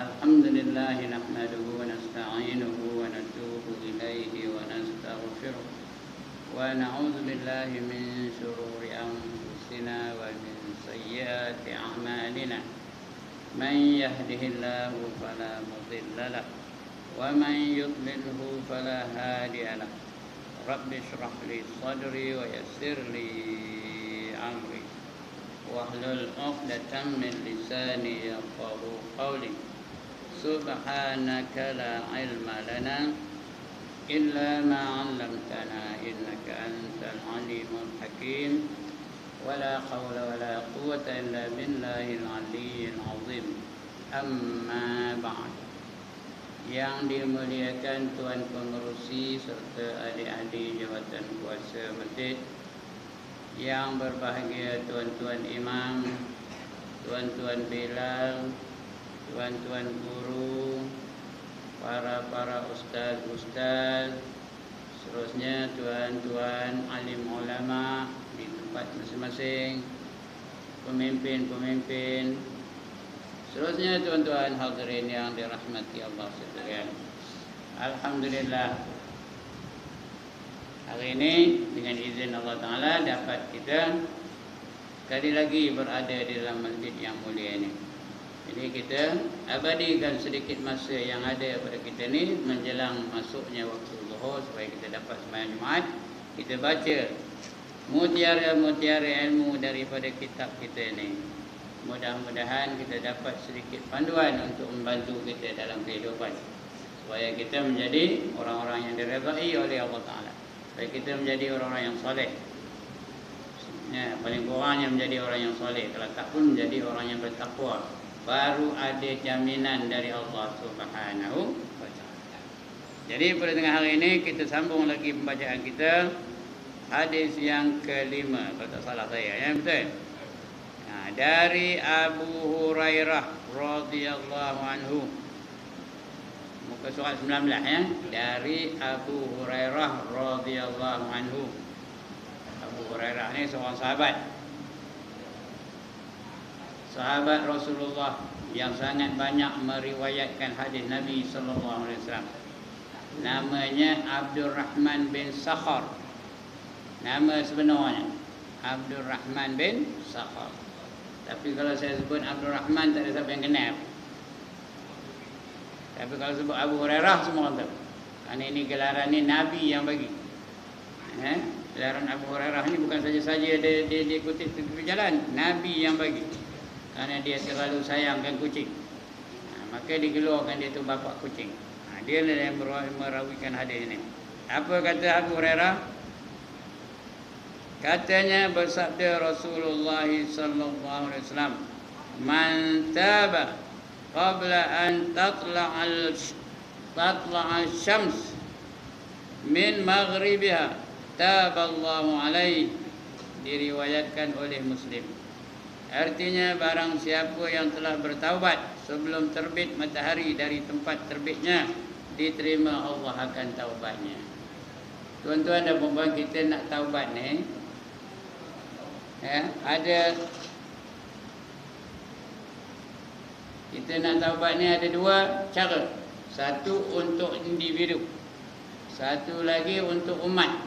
الحمد لله نحمده ونستعينه ونتوب إليه ونستغفره ونعوذ بالله من شرور أنفسنا ومن سيئات أعمالنا. من يهده الله فلا مضل له ومن يضلله فلا هادي له. رب اشرح لي صدري ويسر لي أمري واحلل عقدة من لساني يفقه قولي. سبحانك لا علم لنا إلا ما علمتنا إنك أنت العليم الحكيم ولا حول ولا قوة إلا بالله العلي العظيم أما بعد yang dimuliakan Tuan Pengerusi serta adik-adik Jawatan Kuasa Masjid yang berbahagia Tuan-Tuan Imam, Tuan-Tuan Bilal, Tuan-Tuan Guru, para-para ustaz-ustaz, seterusnya Tuan-Tuan Alim Ulama di tempat masing-masing, pemimpin-pemimpin, Seterusnya tuan-tuan hadirin yang dirahmati Allah sekalian. Alhamdulillah. Hari ini dengan izin Allah Taala dapat kita sekali lagi berada di dalam masjid yang mulia ini. Jadi kita abadikan sedikit masa yang ada pada kita ni menjelang masuknya waktu zuhur supaya kita dapat sembahyang Jumaat. Kita baca mutiara-mutiara ilmu daripada kitab kita ini. Mudah-mudahan kita dapat sedikit panduan untuk membantu kita dalam kehidupan. Supaya kita menjadi orang-orang yang diredai oleh Allah Ta'ala. Supaya kita menjadi orang-orang yang soleh. Ya, Paling kurangnya menjadi orang yang soleh. Kalau tak pun menjadi orang yang bertakwa Baru ada jaminan dari Allah Subhanahu wa Ta'ala. Jadi pada tengah hari ini kita sambung lagi pembacaan kita Hadis yang kelima Kalau tak salah saya ya betul? Dari Abu Hurairah radhiyallahu anhu. Muka surat 19 ya. Dari Abu Hurairah radhiyallahu anhu. Abu Hurairah ni seorang sahabat sahabat Rasulullah yang sangat banyak meriwayatkan hadis Nabi sallallahu alaihi wasallam namanya Abdul Rahman bin Sakhar nama sebenarnya Abdul Rahman bin Sakhar tapi kalau saya sebut Abdul Rahman tak ada siapa yang kenal. Tapi kalau sebut Abu Hurairah semua orang tahu. Kerana ini gelaran ni Nabi yang bagi. Eh? Gelaran Abu Hurairah ni bukan saja-saja dia, dia, dia kutip tepi jalan. Nabi yang bagi. Kerana dia terlalu sayangkan kucing. Ha, maka digeluarkan dia tu bapa kucing. Ha, dia lah yang merawikan hadis ini. Apa kata Abu Hurairah? Katanya bersabda Rasulullah sallallahu alaihi wasallam, "Man taba qabla an tatla'al tatla'al syams min maghribiha taballahu alaihi." Diriwayatkan oleh Muslim. Artinya barang siapa yang telah bertaubat sebelum terbit matahari dari tempat terbitnya, diterima Allah akan taubatnya. Tuan-tuan dan puan kita nak taubat ni, ya, ada kita nak taubat ni ada dua cara satu untuk individu satu lagi untuk umat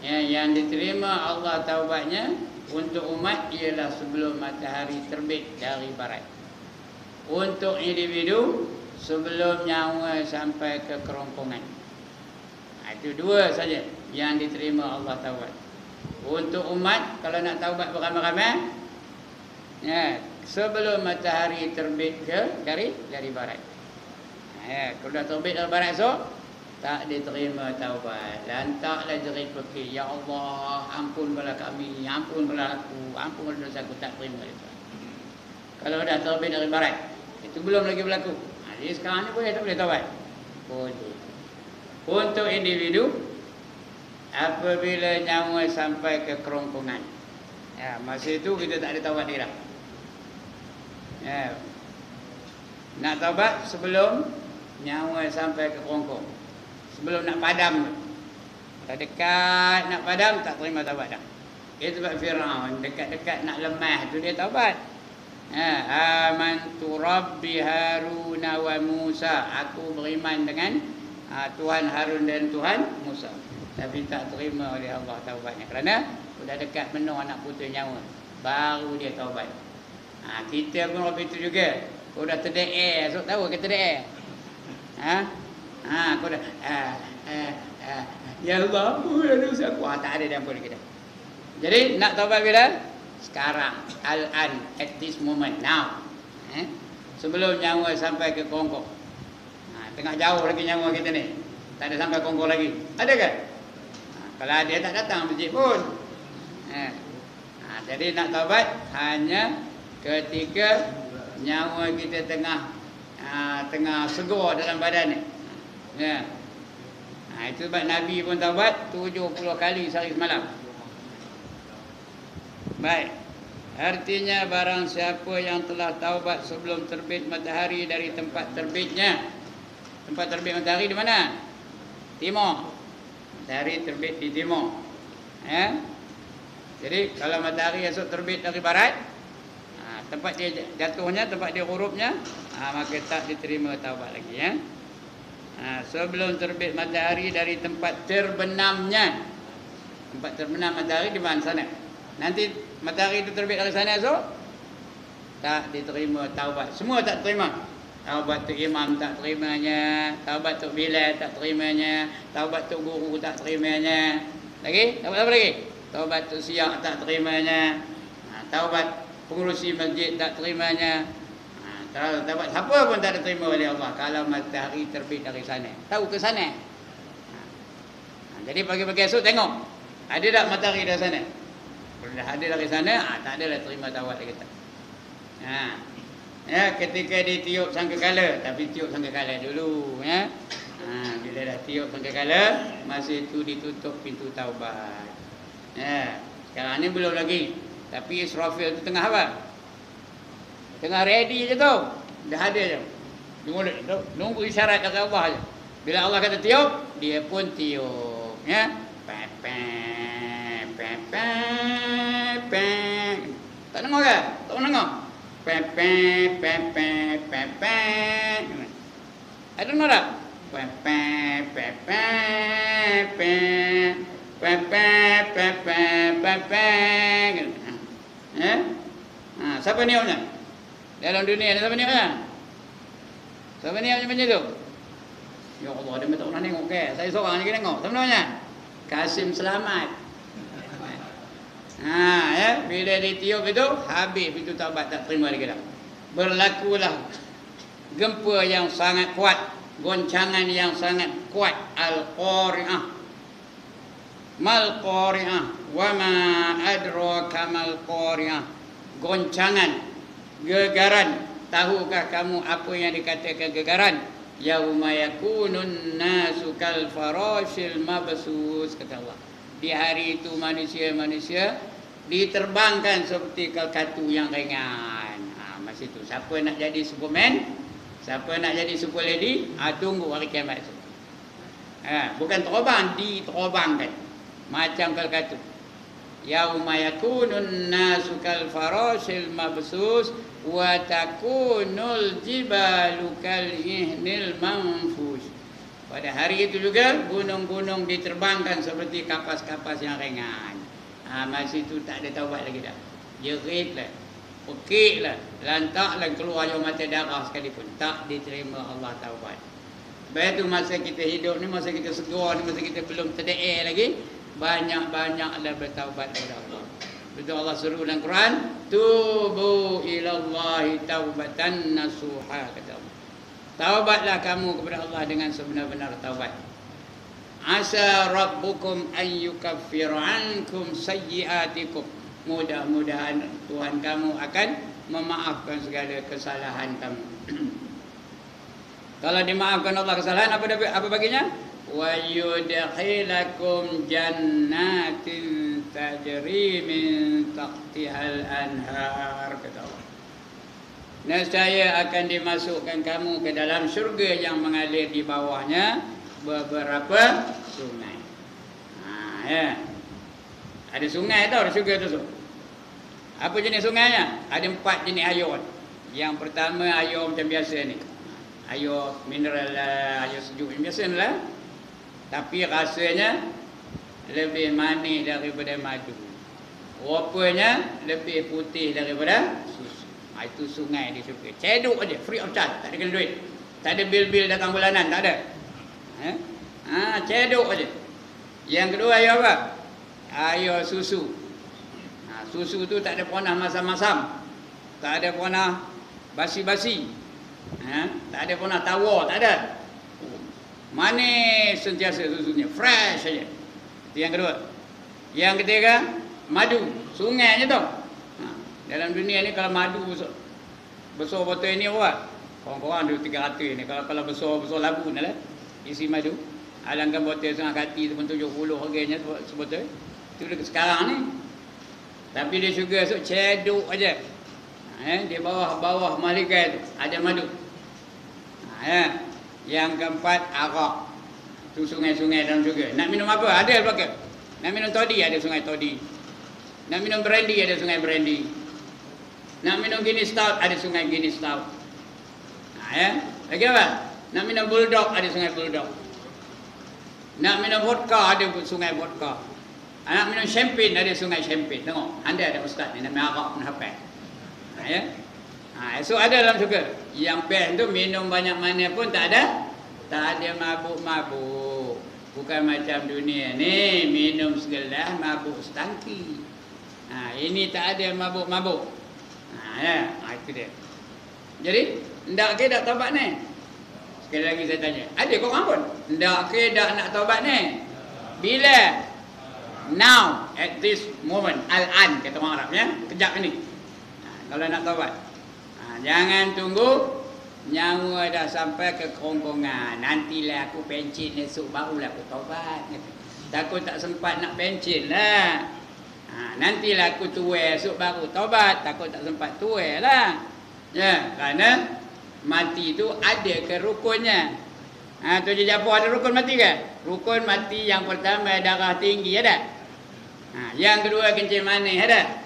ya, yang diterima Allah taubatnya untuk umat ialah sebelum matahari terbit dari barat. Untuk individu sebelum nyawa sampai ke kerongkongan. Itu dua saja yang diterima Allah taubat. Untuk umat kalau nak taubat beramai-ramai ya sebelum matahari terbit ke dari dari barat. Ya kalau dah terbit dari barat so tak diterima taubat lantaklah jerit fikir ya Allah ampun bala kami ampun bala aku ampun bala dosa aku tak terima itu kalau dah terbit dari barat itu belum lagi berlaku ha, jadi sekarang ni boleh tak boleh taubat boleh untuk individu apabila nyawa sampai ke kerongkongan. Ya, masa itu kita tak ada taubat dah. Ya. Nak taubat sebelum nyawa sampai ke kerongkong. Sebelum nak padam. Tak dekat nak padam tak terima taubat dah. Itu sebab Firaun dekat-dekat nak lemah tu dia taubat. Ha, amantu rabbi Harun wa Musa. Aku beriman dengan ha, Tuhan Harun dan Tuhan Musa. Tapi tak terima oleh Allah taubatnya kerana sudah dekat penuh anak putus nyawa. Baru dia taubat. Ha, kita pun waktu itu juga. Kau dah terdeer, so tahu ke terdeer? Ha? Ha, kau dah ha, Ya Allah, apa yang dosa aku? Ha, tak ada dan pun kita. Jadi nak taubat bila? sekarang al-an at this moment now eh? sebelum nyawa sampai ke kongkong ha, tengah jauh lagi nyawa kita ni tak ada sampai kongkong lagi ada ke ha, kalau dia tak datang masjid pun eh? ha, jadi nak taubat hanya ketika nyawa kita tengah ha, tengah segar dalam badan ni ya ha, itu sebab Nabi pun taubat 70 kali sehari semalam Baik. Artinya barang siapa yang telah taubat sebelum terbit matahari dari tempat terbitnya. Tempat terbit matahari di mana? Timur. Matahari terbit di timur. Ya. Jadi kalau matahari esok terbit dari barat, ha, tempat dia jatuhnya, tempat dia hurufnya, ha, maka tak diterima taubat lagi ya. Ha, sebelum terbit matahari dari tempat terbenamnya. Tempat terbenam matahari di mana sana? Nanti matahari itu terbit dari sana esok tak diterima taubat. Semua tak terima. Taubat tu imam tak terimanya, taubat tu bilal tak terimanya, taubat tu guru tak terimanya. Lagi? Taubat apa lagi? Taubat tu siang tak terimanya. Ha, taubat pengurusi masjid tak terimanya. Ha, taubat siapa pun tak diterima oleh Allah kalau matahari terbit dari sana. Tahu ke sana? Ha, jadi pagi-pagi esok tengok. Ada tak matahari dari sana? Kalau dah ada dari sana, ha, tak adalah terima tawat dia kata. Ha. Ya, ketika dia tiup sangkakala, tapi tiup sangkakala dulu, ya. Ha, bila dah tiup sangkakala, masa itu ditutup pintu taubat. Ya. Sekarang ni belum lagi. Tapi Israfil tu tengah apa? Tengah ready je tu. Dah ada je. Nunggu, nunggu isyarat kata Allah je. Bila Allah kata tiup, dia pun tiup. Ya. Tak dengar ke? Tak dengar. Peng peng peng peng peng peng. Ada dengar tak? Peng peng peng peng peng. Peng peng peng peng peng peng. Eh? Ha, siapa ni punya? Dalam dunia ni punya? Siapa ni punya tu? Ya Allah, dia tak pernah tengok ke? Saya seorang lagi tengok. Siapa namanya? Kasim Selamat. Ha ya, bila ditiup itu habis pintu taubat tak terima lagi dah. Berlakulah gempa yang sangat kuat, goncangan yang sangat kuat al-qari'ah. Mal qari'ah wa ma adraka mal qari'ah. Goncangan, gegaran. Tahukah kamu apa yang dikatakan gegaran? Yauma yakunun nasu kal farashil mabsus kata Allah di hari itu manusia-manusia diterbangkan seperti kalkatu yang ringan. Ha, masa itu siapa nak jadi Superman? Siapa nak jadi super lady? Ha, tunggu hari kiamat itu. Ha, bukan terbang, diterbangkan. Macam kalkatu. Yauma yakunun nasu kal farasil mabsus wa takunul jibalu kal ihnil manfush. Pada hari itu juga gunung-gunung diterbangkan seperti kapas-kapas yang ringan. Ha, masa itu tak ada taubat lagi dah. Jerit lah. Pekik lah. Lantak lah keluar yang mata darah sekalipun. Tak diterima Allah taubat. Sebab itu masa kita hidup ni, masa kita segar ni, masa kita belum terdaer lagi. Banyak-banyaklah bertaubat kepada Allah. Betul Allah suruh dalam Quran. Tubu ilallahi taubatan nasuha kata Allah. Taubatlah kamu kepada Allah dengan sebenar-benar taubat. Asa rabbukum an yukaffir ankum sayyiatikum. Mudah-mudahan Tuhan kamu akan memaafkan segala kesalahan kamu. Kalau dimaafkan Allah kesalahan apa apa baginya? Wa yudkhilakum jannatin tajri min tahtihal anhar kata Allah. Nescaya akan dimasukkan kamu ke dalam syurga yang mengalir di bawahnya beberapa sungai. Ha, ya. Ada sungai tau di syurga tu. Apa jenis sungainya? Ada empat jenis air. Yang pertama air macam biasa ni. Air mineral lah, air sejuk biasa lah. Tapi rasanya lebih manis daripada madu. Rupanya lebih putih daripada susu. Ha, itu sungai dia suka. Ceduk aja, free of charge, tak ada kena duit. Tak ada bil-bil datang bulanan, tak ada. Ha, ha ceduk aja. Yang kedua air apa? Air susu. Ha, susu tu tak ada pernah masam-masam. Tak ada pernah basi-basi. Ha, tak ada pernah tawar, tak ada. Manis sentiasa susunya, fresh saja. Itu yang kedua. Yang ketiga, madu. Sungai je tu. Ha. dalam dunia ni kalau madu besar botol ni buat. Korang-korang ada 300 ni. Kalau kalau besar-besar labu ni lah isi madu. Alangkan botol setengah kati tu pun 70 harganya sebotol. Itu sekarang ni. Tapi dia juga esok ceduk aja. Ha, eh, di bawah-bawah malika tu ada madu. Ha, eh. yang keempat arak sungai-sungai dalam juga nak minum apa ada belakang nak minum todi ada sungai todi nak minum brandy ada sungai brandy. Nak minum Guinness stout ada sungai Guinness stout. Ha, ya. Lagi apa? Nak minum bulldog ada sungai bulldog. Nak minum vodka ada sungai vodka. Ha, nak minum champagne ada sungai champagne. Tengok, anda ada ustaz ni nama Arab pun hafal. Ha, ya. Ha, so ada dalam juga. Yang best tu minum banyak mana pun tak ada. Tak ada mabuk-mabuk. Bukan macam dunia ni minum segelas mabuk setangki. Ha, ini tak ada mabuk-mabuk. Ha, ya, ha, itu dia. Jadi, ndak ke dak taubat ni? Sekali lagi saya tanya. Ada kau orang pun? Ndak ke dak nak taubat ni? Bila? Now, at this moment, al-an kata orang Arab ya. Kejap ini. Ha, kalau nak taubat. Ha, jangan tunggu nyawa dah sampai ke kerongkongan. Nantilah aku pencet esok barulah aku taubat. Takut tak sempat nak pencet lah. Ha, nantilah aku tua esok baru taubat. Takut tak sempat tua lah. Ya, kerana mati tu ada ke rukunnya. Ha, tu je Jafar ada rukun mati ke? Rukun mati yang pertama darah tinggi ada. Ha, yang kedua kencing manis ada.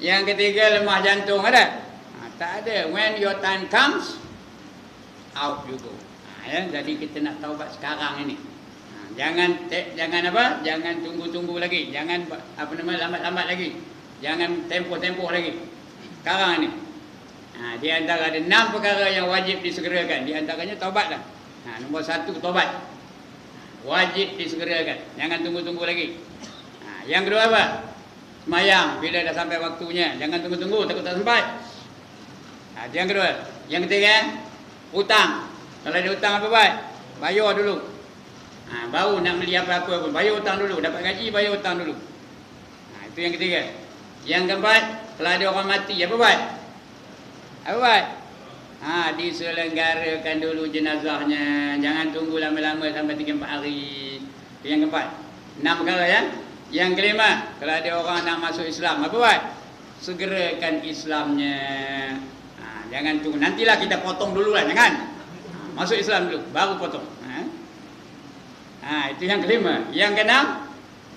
Yang ketiga lemah jantung ada. Ha, tak ada. When your time comes, out go. Ha, ya? Jadi kita nak taubat sekarang ini. Jangan te, jangan apa? Jangan tunggu-tunggu lagi. Jangan apa nama lambat-lambat lagi. Jangan tempoh-tempoh lagi. Sekarang ni ha, di antara ada enam perkara yang wajib disegerakan. Di antaranya taubatlah ha, nombor satu taubat. Wajib disegerakan. Jangan tunggu-tunggu lagi. Ha, yang kedua apa? Semayang bila dah sampai waktunya. Jangan tunggu-tunggu takut tak sempat. Ha, yang kedua. Yang ketiga hutang kalau ada hutang apa buat bayar dulu Ha, baru nak beli apa-apa pun. Bayar hutang dulu. Dapat gaji, bayar hutang dulu. Ha, itu yang ketiga. Yang keempat, kalau ada orang mati, apa buat? Apa buat? Ha, diselenggarakan dulu jenazahnya. Jangan tunggu lama-lama sampai 3-4 hari. Itu yang keempat. Enam perkara ya. Yang kelima, kalau ada orang nak masuk Islam, apa buat? Segerakan Islamnya. Ha, jangan tunggu. Nantilah kita potong dulu lah. Jangan. Ha, masuk Islam dulu. Baru potong. Ha, itu yang kelima. Yang keenam,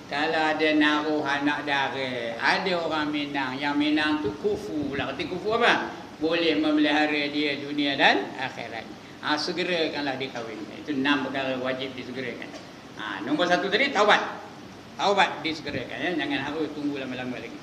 kalau ada naruh anak dara, ada orang Minang. Yang Minang tu kufu pula. Kata kufu apa? Boleh memelihara dia dunia dan akhirat. Ha, segerakanlah dia kahwin. Itu enam perkara wajib disegerakan. Ha, nombor satu tadi, taubat. Taubat disegerakan. Ya? Jangan harus tunggu lama-lama lagi.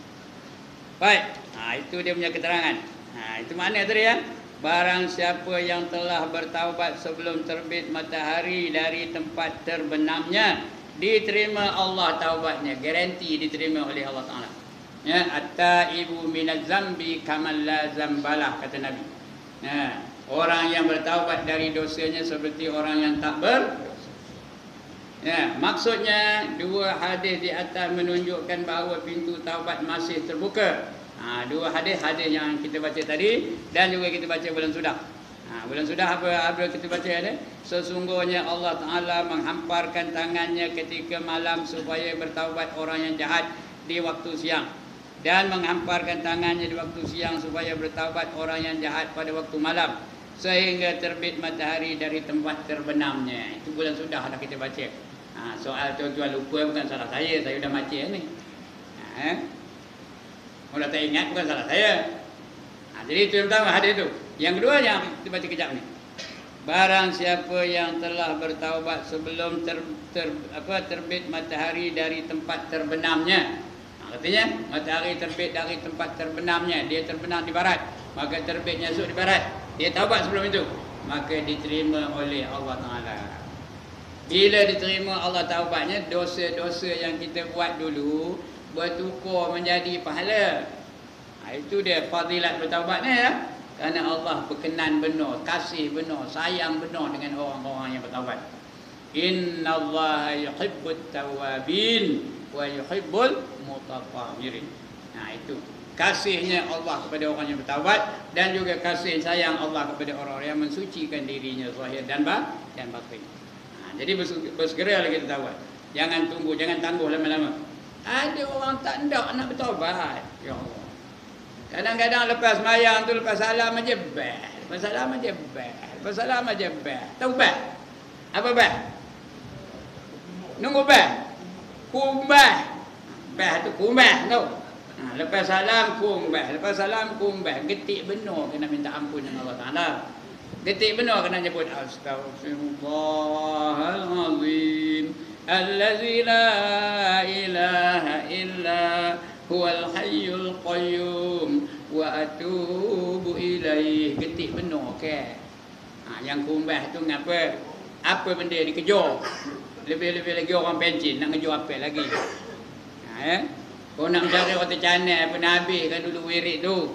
Baik. Ha, itu dia punya keterangan. Ha, itu mana tadi ya? Barang siapa yang telah bertaubat sebelum terbit matahari dari tempat terbenamnya diterima Allah taubatnya. Garanti diterima oleh Allah Taala. Ya at-taibu minaz zambi kamal la zambalah kata Nabi. Ya orang yang bertaubat dari dosanya seperti orang yang tak ber ya maksudnya dua hadis di atas menunjukkan bahawa pintu taubat masih terbuka Ha, dua hadis hadis yang kita baca tadi dan juga kita baca bulan sudah. Ha, bulan sudah apa apa kita baca ada? Sesungguhnya Allah Taala menghamparkan tangannya ketika malam supaya bertaubat orang yang jahat di waktu siang dan menghamparkan tangannya di waktu siang supaya bertaubat orang yang jahat pada waktu malam sehingga terbit matahari dari tempat terbenamnya. Itu bulan sudah dah kita baca. Ha, soal tuan-tuan lupa bukan salah saya, saya sudah baca ni. Ha, eh? Kalau tak ingat bukan salah saya. Ha, jadi itu yang pertama hadis itu. Yang kedua yang kita baca kejap ni. Barang siapa yang telah bertaubat sebelum ter, ter, apa, terbit matahari dari tempat terbenamnya. Ha, artinya matahari terbit dari tempat terbenamnya. Dia terbenam di barat. Maka terbitnya esok di barat. Dia taubat sebelum itu. Maka diterima oleh Allah Ta'ala. Bila diterima Allah taubatnya, dosa-dosa yang kita buat dulu bertukar menjadi pahala. Ha, itu dia fadilat bertaubat ni ya. Kerana Allah berkenan benar, kasih benar, sayang benar dengan orang-orang yang bertaubat. Inna Allah yuhibbut tawabin wa yuhibbul mutatamirin. Nah itu kasihnya Allah kepada orang yang bertaubat dan juga kasih sayang Allah kepada orang-orang yang mensucikan dirinya zahir dan batin. Nah, jadi bersegeralah kita taubat. Jangan tunggu, jangan tangguh lama-lama. Ada orang tak nak nak bertaubat. Ya Allah. Kadang-kadang lepas mayang tu lepas salam aja bel. Lepas salam aja bel. Lepas salam aja bel. Tahu bel? Apa bel? Nunggu bel. Kumbah. Bel tu kumbah tu. Ha, lepas salam kumbah. Lepas salam kumbah. Getik benar kena minta ampun dengan Allah Taala. Getik benar kena nyebut astagfirullahalazim. La ilaha illa huwal hayyul qayyum wa atubu ilaih getik benar ke ha, yang kumbah tu ngapa? Apa benda dikejar? Lebih-lebih lagi orang pencin nak ngejar apa lagi? Ha, eh? kau nak mencari kata canai apa Nabi kan dulu wirid tu?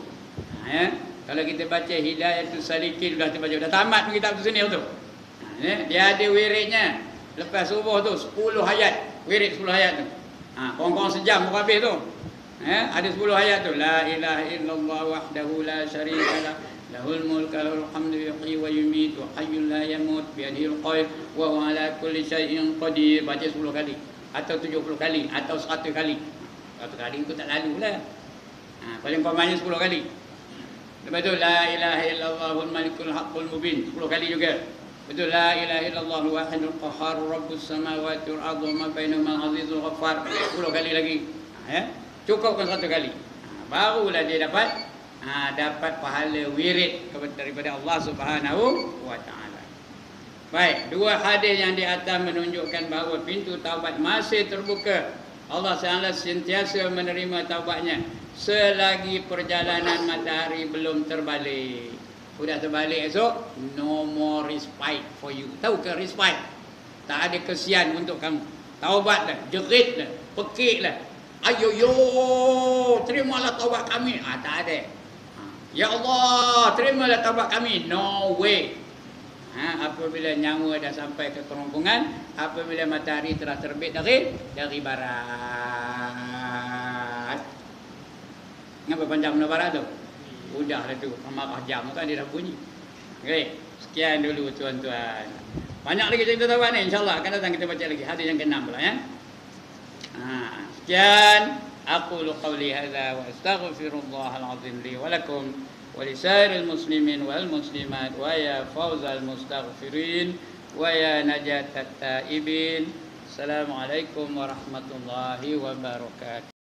Ha, eh? kalau kita baca hidayah tu salikin dah terbaca dah tamat pun kitab tu sini tu. Ha, eh? dia ada wiridnya lepas subuh tu 10 ayat wirid 10 ayat tu ha, kong-kong sejam pun habis tu Ya, ada 10 ayat tu. La ilaha illallah wahdahu la syarika lah. Lahul mulku lahul hamdu yuhyi wa yumiitu hayyul la yamut bi yadihil qaid wa huwa ala kulli syai'in qadir. Baca 10 kali atau 70 kali atau 100 kali. 100 kali itu tak lalu lah. Ha, paling pamanya 10 kali. Lepas tu la ilaha illallahul malikul haqqul mubin 10 kali juga. Betul la ilaha illallah wahidul qahhar rabbus samawati wal ardi wa ma bainahuma al-azizul ghaffar 10 kali lagi. Ha, ya. Cukupkan satu kali. Ha, barulah dia dapat ha, dapat pahala wirid daripada Allah Subhanahu wa taala. Baik, dua hadis yang di atas menunjukkan bahawa pintu taubat masih terbuka. Allah Taala sentiasa menerima taubatnya selagi perjalanan matahari belum terbalik. Sudah terbalik esok, no more respite for you. Tahu ke respite? Tak ada kesian untuk kamu. Taubatlah, jeritlah, pekiklah, Ayo yo, terimalah taubat kami. Ah tak ada. Ha. Ya Allah, terimalah taubat kami. No way. Ha, apabila nyawa dah sampai ke kerongkongan, apabila matahari telah terbit dari dari barat. Ngapa panjang mana barat tu? Udah lah tu, marah jam kan dia dah bunyi. Okey, sekian dulu tuan-tuan. Banyak lagi cerita taubat ni, insya-Allah akan datang kita baca lagi hadis yang ke-6 pula ya. Ha. Sekian aku qawli hadza wa astaghfirullah al-azim li wa lakum wa li sairil muslimin wal muslimat wa ya fawzal mustaghfirin wa ya najat taibin Assalamualaikum warahmatullahi wabarakatuh